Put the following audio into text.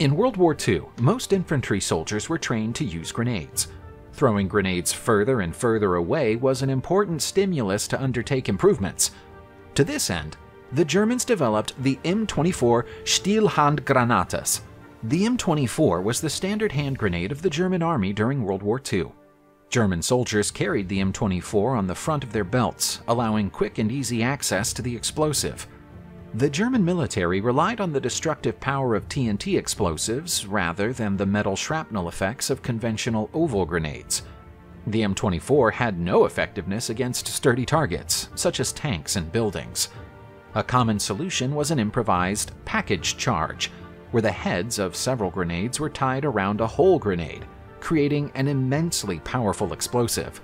In World War II, most infantry soldiers were trained to use grenades. Throwing grenades further and further away was an important stimulus to undertake improvements. To this end, the Germans developed the M24 Stielhandgranates. The M24 was the standard hand grenade of the German army during World War II. German soldiers carried the M24 on the front of their belts, allowing quick and easy access to the explosive. The German military relied on the destructive power of TNT explosives rather than the metal shrapnel effects of conventional oval grenades. The M24 had no effectiveness against sturdy targets, such as tanks and buildings. A common solution was an improvised package charge, where the heads of several grenades were tied around a whole grenade creating an immensely powerful explosive.